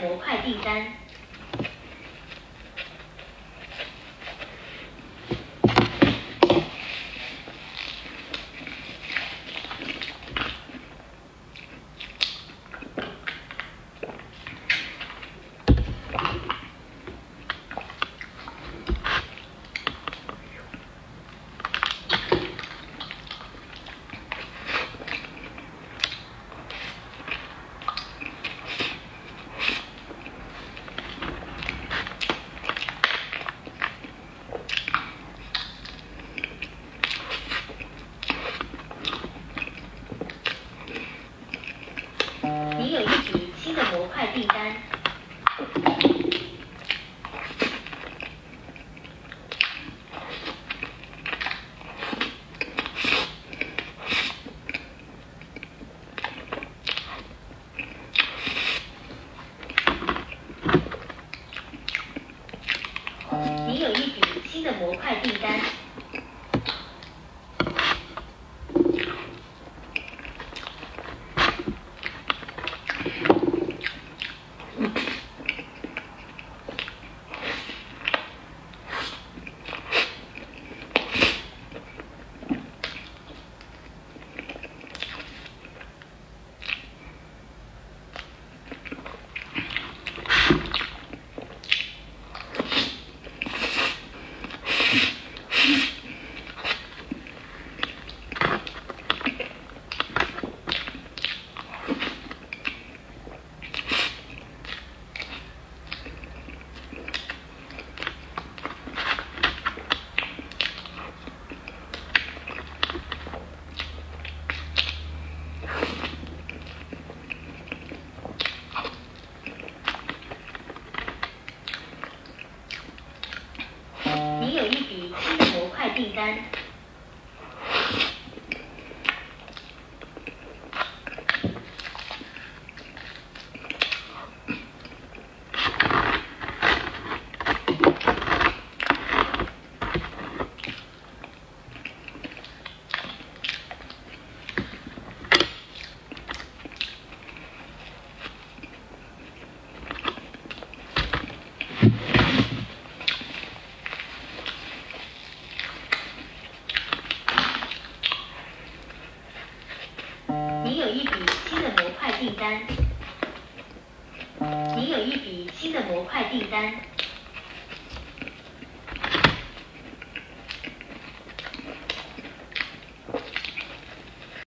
模块订单你有一笔新的模块订单。你有一笔新的模块订单。你有一笔新的模块订单。你有一笔新的模块订单。